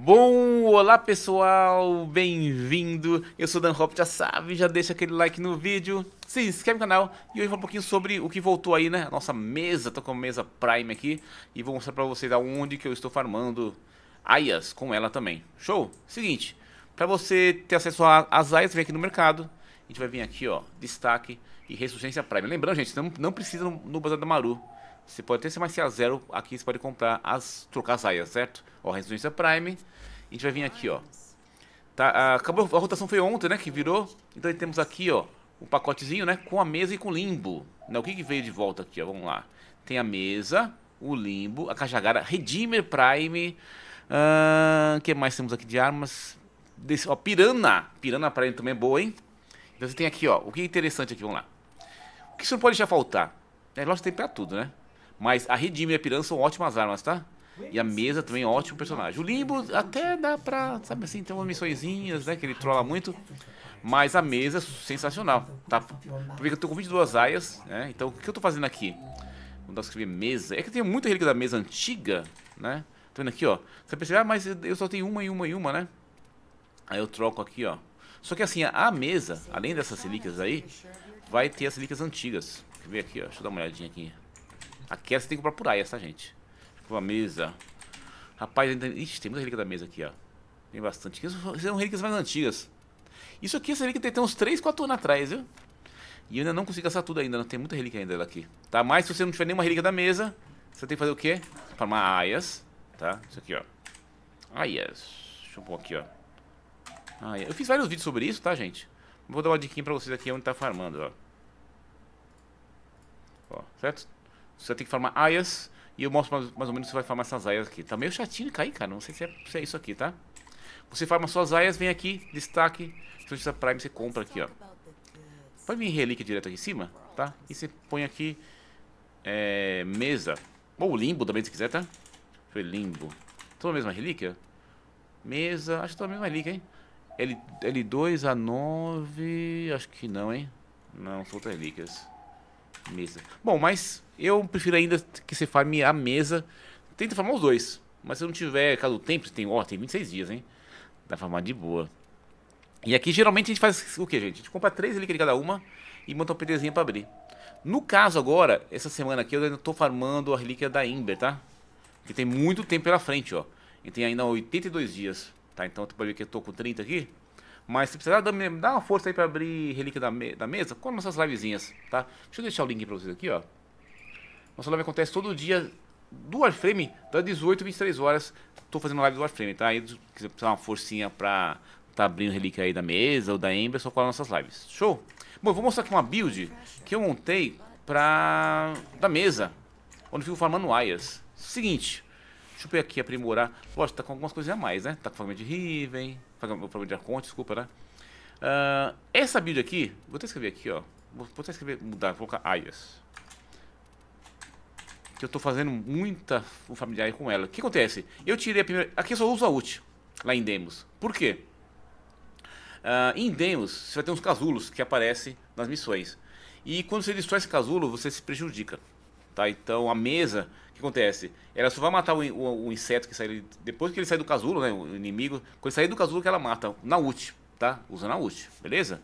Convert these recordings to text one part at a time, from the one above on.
Bom, olá pessoal, bem-vindo. Eu sou Dan Hop, já sabe, já deixa aquele like no vídeo, se inscreve no canal e hoje vou um pouquinho sobre o que voltou aí, né? Nossa mesa, tô com a mesa Prime aqui e vou mostrar pra vocês aonde que eu estou farmando aias com ela também. Show? Seguinte, pra você ter acesso às aias, vem aqui no mercado, a gente vai vir aqui, ó, destaque e ressurgência Prime. Lembrando, gente, não, não precisa no, no Bazar da Maru. Você pode ter ser mais a zero aqui, você pode comprar as trocar as aias, certo? Ó, ressurgência Prime. A gente vai vir aqui, ó. Tá, acabou, a rotação foi ontem, né, que virou. Então temos aqui, ó, um pacotezinho, né, com a mesa e com o limbo. Né, o que que veio de volta aqui, ó, vamos lá. Tem a mesa, o limbo, a cajagara, Redeemer Prime. O uh, que mais temos aqui de armas? Desse, ó, Pirana. Pirana Prime também é boa, hein? Então você tem aqui, ó, o que é interessante aqui, vamos lá. O que você não pode deixar faltar? É lógico que tem pra tudo, né? Mas a Redeemer e a Piranha são ótimas armas, tá? E a mesa também é um ótimo personagem. O Limbo até dá pra, sabe assim, tem umas missõezinhas, né? Que ele trola muito. Mas a mesa é sensacional, tá? Porque eu tô com 22 aias, né? Então o que eu tô fazendo aqui? Vou escrever mesa. É que tem muita relíquia da mesa antiga, né? Tô vendo aqui, ó. Você percebe, ah, mas eu só tenho uma e uma e uma, né? Aí eu troco aqui, ó. Só que assim, a mesa, além dessas relíquias aí, vai ter as relíquias antigas. Quer ver aqui, ó. Deixa eu dar uma olhadinha aqui. Aqui você tem que comprar por aí, tá, gente? Uma mesa. Rapaz, ainda... Ixi, tem muita relíquia da mesa aqui, ó. Tem bastante. Isso são relíquias mais antigas. Isso aqui, essa relíquia tem uns 3, 4 anos atrás, viu? E eu ainda não consigo gastar tudo ainda, não tem muita relíquia ainda daqui. Tá? Mas se você não tiver nenhuma relíquia da mesa, você tem que fazer o quê? Farmar aias, tá? Isso aqui, ó. Aias. Deixa eu pôr aqui, ó. Aias. Eu fiz vários vídeos sobre isso, tá, gente? Vou dar uma dica pra vocês aqui onde tá farmando, ó. Ó, certo? Você tem que farmar aias e eu mostro mais, mais ou menos você vai farmar essas aias aqui. Tá meio chatinho cair, cara. Não sei se é, se é isso aqui, tá? Você farma suas aias, vem aqui, destaque, Justiça Prime, você compra aqui, ó. Pode vir relíquia direto aqui em cima, tá? E você põe aqui é, mesa. Ou limbo também, se quiser, tá? Foi limbo. Toda a mesma relíquia? Mesa, acho que toda a mesma relíquia, hein? L, L2 a 9, acho que não, hein? Não, são outras relíquias. Mesa. Bom, mas eu prefiro ainda que você farme a mesa. Tenta farmar os dois. Mas se não tiver, caso do tempo, tem, ó, tem 26 dias, hein? Dá pra farmar de boa. E aqui geralmente a gente faz o que, gente? A gente compra três relíquias de cada uma e monta uma PDzinha pra abrir. No caso agora, essa semana aqui eu ainda tô farmando a relíquia da Ember, tá? Que tem muito tempo pela frente, ó. E tem ainda 82 dias, tá? Então tu pode ver que eu tô com 30 aqui. Mas se precisar, dá, uma força aí pra abrir relíquia da, me, da mesa com nossas livezinhas, tá? Deixa eu deixar o link pra vocês aqui, ó. Nossa live acontece todo dia do Warframe, das 18 h 23 horas. Tô fazendo live do Warframe, tá? Aí, se quiser precisar uma forcinha pra tá abrindo relíquia aí da mesa ou da Ember, só cola nossas lives. Show? Bom, eu vou mostrar aqui uma build que eu montei pra... da mesa, onde fico farmando aias. Seguinte, deixa eu aqui, aprimorar. Lógico, tá com algumas coisas a mais, né? Tá com fragmento de Riven, fragmento de Arconte, desculpa, né? Uh, essa build aqui, vou até escrever aqui, ó. Vou, até escrever, mudar, vou colocar aias que eu tô fazendo muita familiar com ela. O que acontece? Eu tirei a primeira... Aqui eu só uso a ult, lá em Demos. Por quê? Uh, em Demos, você vai ter uns casulos que aparecem nas missões. E quando você destrói esse casulo, você se prejudica. Tá? Então a mesa, o que acontece? Ela só vai matar o, o, o, inseto que sai depois que ele sai do casulo, né, o inimigo. Quando ele sair do casulo que ela mata, na ult, tá? Usando a ult, beleza?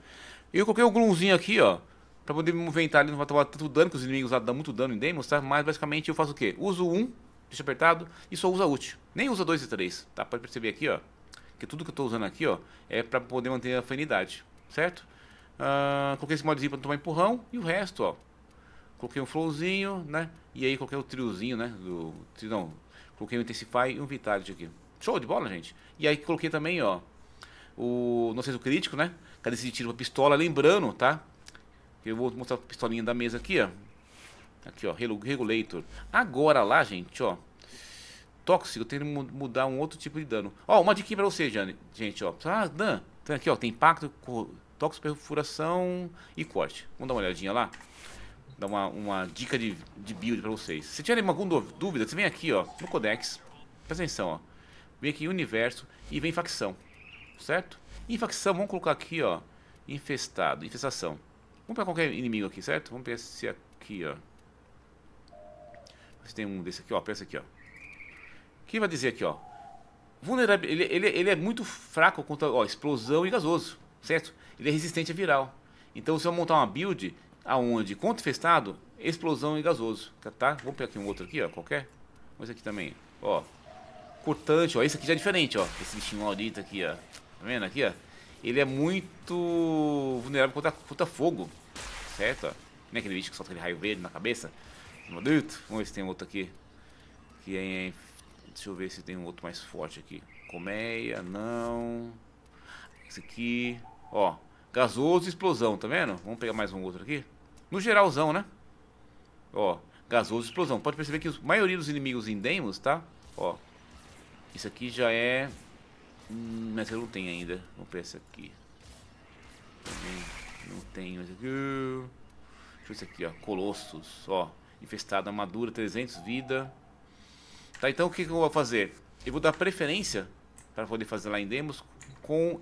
E eu coloquei o glumzinho aqui, ó. Pra poder me movimentar ali, não vai tomar tanto dano, que os inimigos dão muito dano em Demos, tá? Mas basicamente eu faço o quê? Uso um, deixa apertado, e só usa ult. Nem usa dois e três, tá? Pode perceber aqui, ó. Que tudo que eu tô usando aqui, ó, é pra poder manter a afinidade, certo? Uh, coloquei esse modzinho pra tomar empurrão, e o resto, ó. Coloquei um flowzinho, né? E aí coloquei o triozinho, né? Do, não, coloquei o Intensify e um Vitality aqui. Show de bola, gente. E aí coloquei também, ó, o, não sei se o crítico, né? Cadê esse tiro pra pistola, lembrando, tá? Eu vou mostrar a pistolinha da mesa aqui, ó. Aqui, ó, regulator. Agora lá, gente, ó. Tóxico, tenho que mudar um outro tipo de dano. Ó, uma dica pra você, Jane, gente, ó. Ah, Dan, tá aqui, ó, tem impacto, tóxico, perfuração e corte. Vamos dar uma olhadinha lá? Dar uma, uma dica de, de build pra vocês. Se tiverem alguma dúvida, você vem aqui, ó, no Codex. Presta atenção, ó. Vem aqui em Universo e vem facção. Certo? Em vamos colocar aqui, ó. Infestado, infestação. Vamos pegar qualquer inimigo aqui, certo? Vamos pegar esse aqui, ó. Você tem um desse aqui, ó. Pensa aqui, ó. O que vai dizer aqui, ó? vulnerável, ele, ele, ele é muito fraco contra ó, explosão e gasoso, certo? Ele é resistente a viral. Então você vai montar uma build aonde contra infestado, explosão e gasoso, tá? Vamos pegar aqui um outro aqui, ó, qualquer. Vamos aqui também, ó. Cortante, ó, esse aqui já é diferente, ó. Esse bichinho maldito aqui, ó. Tá vendo aqui, ó? Ele é muito vulnerável contra, contra fogo, certo? Não é aquele bicho que solta aquele raio verde na cabeça? Maldito. Vamos ver se tem outro aqui. Que é Deixa eu ver se tem um outro mais forte aqui. Colmeia, não. Esse aqui, ó. Gasoso e explosão, tá vendo? Vamos pegar mais um outro aqui. No geralzão, né? Ó, gasoso e explosão. Pode perceber que a maioria dos inimigos em demos, tá? Ó. Isso aqui já é... Hum, mas eu não tenho ainda. Vamos pegar esse aqui. Também não tenho aqui. Deixa eu ver esse aqui, ó. Colossus, ó. Infestado, armadura, 300 vida. Tá, então o que, que eu vou fazer? Eu vou dar preferência para poder fazer lá em demos com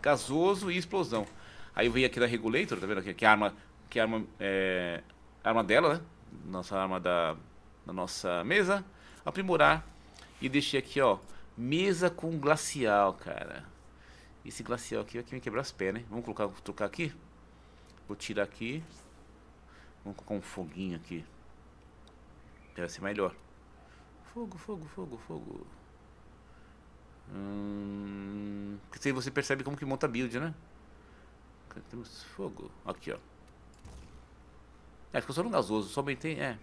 gasoso e explosão. Aí eu venho aqui da Regulator, tá vendo aqui? Que é arma, que é arma, é, arma dela, né? Nossa arma da, da nossa mesa. Aprimorar. E deixei aqui, ó. Mesa com glacial, cara. Esse glacial aqui vai me quebrar as pernas? Vamos colocar, trocar aqui? Vou tirar aqui. Vamos colocar um foguinho aqui. Vai ser melhor. Fogo, fogo, fogo, fogo. Hum, porque você percebe como que monta a build, né? Temos fogo. Aqui, ó. É, ficou só no gasoso. Só tem. É.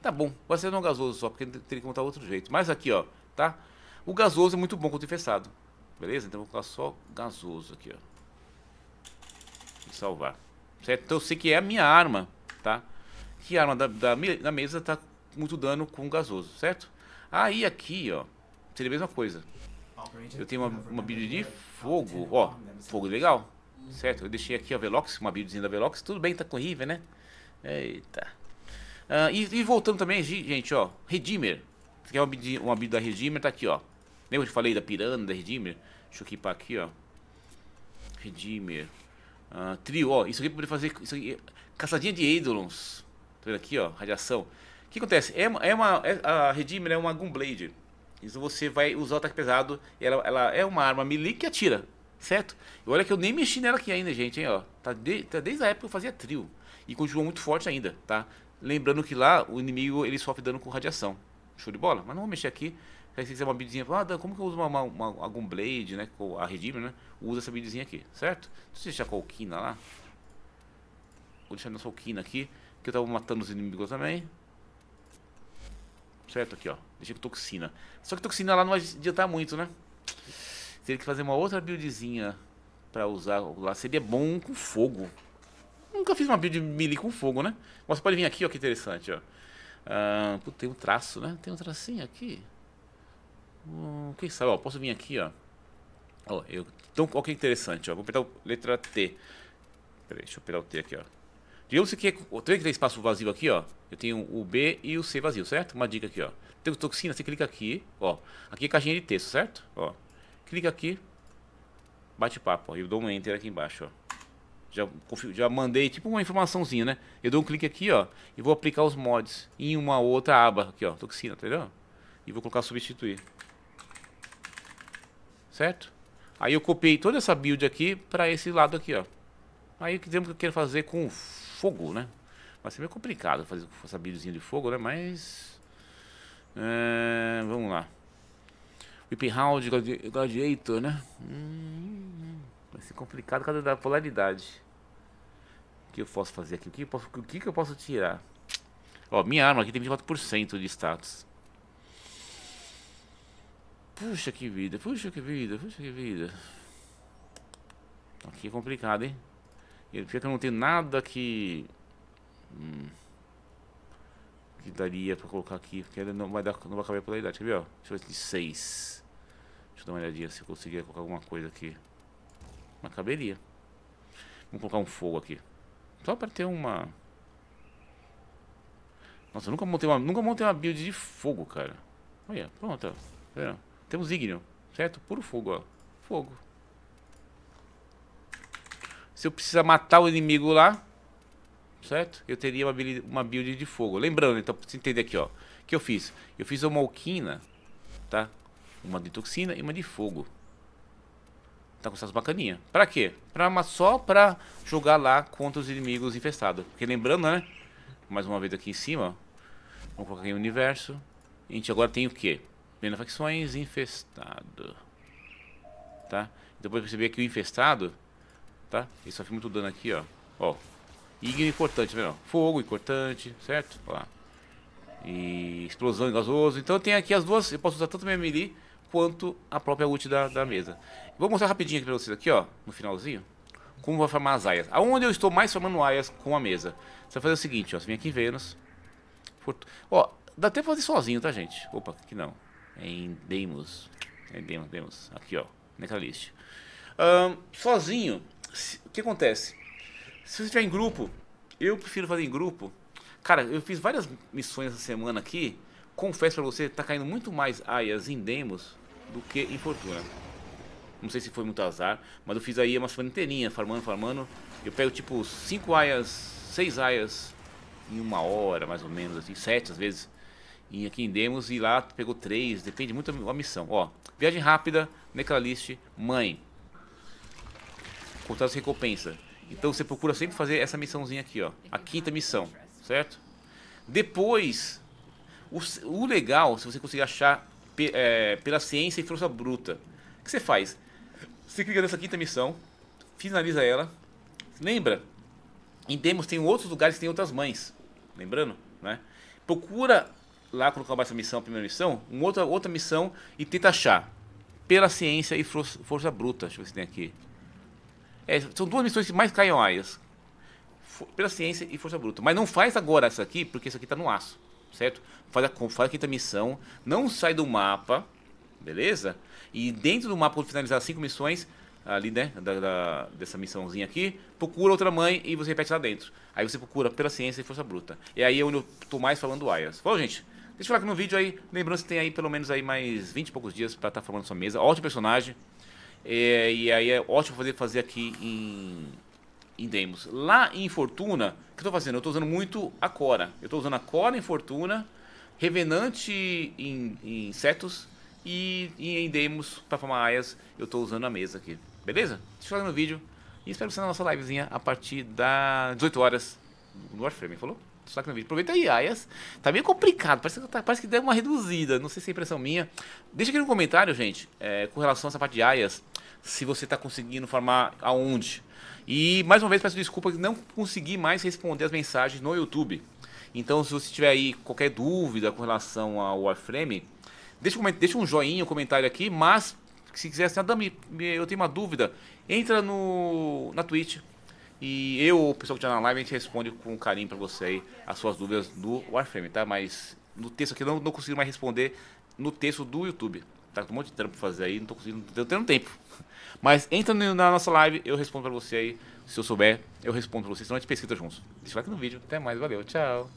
Tá bom. Vai ser no gasoso só, porque teria que montar outro jeito. Mas aqui, ó. Tá? O gasoso é muito bom contra infestado. Beleza? Então vou colocar só gasoso aqui, ó. E salvar. Certo? Então eu sei que é a minha arma, tá? Que a arma da, da, da mesa tá muito dano com gasoso, certo? Aí aqui, ó, seria a mesma coisa. Eu tenho uma, uma build de fogo, ó, fogo legal, certo? Eu deixei aqui a Velox, uma buildzinha da Velox, tudo bem, tá com River, né? Eita. Uh, e, e, voltando também, gente, ó, Redeemer. Você quer uma build, uma build da Redeemer, tá aqui, ó. Lembra que eu falei da Piranha, da Redeemer? Deixa eu equipar aqui, ó. Redeemer. Uh, trio, ó, isso aqui pra poder fazer, isso aqui, caçadinha de Eidolons. Tá vendo aqui, ó, radiação que acontece? É, é uma, é, a Redeemer é uma Gunblade. Então você vai usar o ataque pesado. Ela, ela é uma arma melee que atira, certo? E olha que eu nem mexi nela aqui ainda, gente, hein, ó. Tá, de, tá desde a época que eu fazia trio. E continua muito forte ainda, tá? Lembrando que lá o inimigo ele sofre dano com radiação. Show de bola? Mas não vou mexer aqui. Se você quiser uma bidzinha, ah, como que eu uso uma, uma, uma Gunblade, né? Com a Redeemer, né? Usa essa bidzinha aqui, certo? Deixa eu deixar com a Okina lá. Vou deixar nossa Okina aqui. Que eu tava matando os inimigos também. Certo? Aqui, ó. Deixei com toxina. Só que toxina lá não vai adiantar muito, né? Teria que fazer uma outra buildzinha pra usar lá. Seria bom com fogo. Nunca fiz uma build melee com fogo, né? Mas você pode vir aqui, ó, que interessante, ó. Ah, putz, tem um traço, né? Tem um tracinho aqui. Hum, quem sabe, ó, posso vir aqui, ó. ó eu, então, olha que interessante, ó. Vou apertar a letra T. Peraí, deixa eu apertar o T aqui, ó. Digamos que tem que ter espaço vazio aqui, ó. Eu tenho o B e o C vazio, certo? Uma dica aqui, ó. Tem toxina, você clica aqui, ó. Aqui é caixinha de texto, certo? Ó. Clica aqui. Bate papo, ó. Eu dou um enter aqui embaixo, ó. Já, já mandei tipo uma informaçãozinha, né? Eu dou um clique aqui, ó. E vou aplicar os mods em uma outra aba aqui, ó. Toxina, entendeu? E vou colocar substituir. Certo? Aí eu copiei toda essa build aqui para esse lado aqui, ó. Aí o que eu quero fazer com fogo, né? Vai ser meio complicado fazer essa buildzinha de fogo, né? Mas... É, vamos lá. Whipping Round, Gladiator, né? Hum, vai ser complicado por causa da polaridade. O que eu posso fazer aqui? O que eu posso, o que eu posso tirar? Ó, minha arma aqui tem 24% de status. Puxa que vida, puxa que vida, puxa que vida. Aqui é complicado, hein? Ele fica que eu não tenho nada que. Hum, que daria pra colocar aqui. Porque ele não vai, dar, não vai caber pela idade. Quer ver, ó? Deixa eu ver de 6. Deixa eu dar uma olhadinha se eu conseguir colocar alguma coisa aqui. Mas caberia. Vamos colocar um fogo aqui. Só pra ter uma. Nossa, eu nunca montei uma, nunca montei uma build de fogo, cara. Olha, pronto, ó. Tá Temos ígneo, certo? Puro fogo, ó. Fogo. Se eu precisar matar o inimigo lá, certo? Eu teria uma build, uma build de fogo. Lembrando, então, pra você entender aqui, ó. O que eu fiz? Eu fiz uma alquina, tá? Uma de toxina e uma de fogo. Tá com essas bacaninha. Pra quê? Pra, só pra jogar lá contra os inimigos infestados. Porque lembrando, né? Mais uma vez aqui em cima. Vamos colocar o universo. A gente agora tem o quê? Benefacções infestado. Tá? Depois perceber que o infestado. Tá? Ele sofre muito dano aqui, ó. Ó. Igno importante, tá Fogo importante, certo? Ó. E explosão gasoso. Então tem aqui as duas. Eu posso usar tanto minha melee quanto a própria ult da, da mesa. Vou mostrar rapidinho aqui pra vocês aqui, ó. No finalzinho. Como vai formar as aias. Aonde eu estou mais formando aias com a mesa. Você vai fazer o seguinte, ó. Você vem aqui em Vênus. Ó, dá até fazer sozinho, tá, gente? Opa, aqui não. Em Demos. É Demos. Aqui, ó. Naquela lista. Um, sozinho, o que acontece? Se você estiver em grupo, eu prefiro fazer em grupo. Cara, eu fiz várias missões essa semana aqui. Confesso pra você, tá caindo muito mais aias em Demos do que em Fortuna. Não sei se foi muito azar, mas eu fiz aí uma semana inteirinha, farmando, farmando. Eu pego tipo 5 aias, 6 aias em uma hora, mais ou menos, assim, 7 às vezes. E aqui em Demos e lá pegou 3, depende muito da missão. Ó, viagem rápida, Necralist, mãe. Contato recompensa. Então você procura sempre fazer essa missãozinha aqui, ó. A quinta missão, certo? Depois, o, o legal, se você conseguir achar é, pela ciência e força bruta, o que você faz? Você clica nessa quinta missão, finaliza ela. Lembra? Em Demos tem outros lugares que tem outras mães. Lembrando, né? Procura lá quando acabar essa missão, a primeira missão, uma outra, outra missão e tenta achar pela ciência e força, força bruta. Deixa eu ver se tem aqui. É, são duas missões que mais caem aias. Pela ciência e força bruta. Mas não faz agora essa aqui, porque isso aqui está no aço. Certo? Faz a, faz a quinta missão. Não sai do mapa. Beleza? E dentro do mapa, quando finalizar as cinco missões, ali, né, da, da, dessa missãozinha aqui, procura outra mãe e você repete lá dentro. Aí você procura pela ciência e força bruta. E aí é onde eu tô mais falando aias. Falou, gente? Deixa eu falar aqui no vídeo aí, lembrando que tem aí pelo menos aí mais 20 e poucos dias para estar tá formando sua mesa. Ótimo personagem. É, e aí é ótimo fazer, fazer aqui em, em Demos. Lá em Fortuna, o que eu tô fazendo? Eu tô usando muito a Cora. Eu tô usando a Cora em Fortuna, Revenante em, em Cetus e, em Demos, para formar aias, eu tô usando a mesa aqui. Beleza? Deixa eu falar no vídeo. E espero você na nossa livezinha a partir das 18 horas no Warframe, falou? Destaque no vídeo. Aproveita aí, Ayas. Tá meio complicado, parece que, tá, parece que deu uma reduzida. Não sei se é impressão minha. Deixa aqui no comentário, gente, é, com relação a essa parte de Ayas, se você tá conseguindo farmar aonde. E mais uma vez peço desculpa que não consegui mais responder as mensagens no YouTube. Então, se você tiver aí qualquer dúvida com relação ao Warframe, deixa, deixa um joinha, um comentário aqui, mas se quiser, assim, Adami, eu tenho uma dúvida, entra no, na Twitch, e eu, o pessoal que está na live, a gente responde com carinho para você aí as suas dúvidas do Warframe, tá? Mas no texto aqui eu não, não consigo mais responder no texto do YouTube. Tá com um monte de trampo pra fazer aí, não tô conseguindo, não tô tendo tempo. Mas entra na nossa live, eu respondo para você aí. Se eu souber, eu respondo pra você, senão a gente pesquisa juntos. Deixa o like no vídeo. Até mais, valeu, tchau.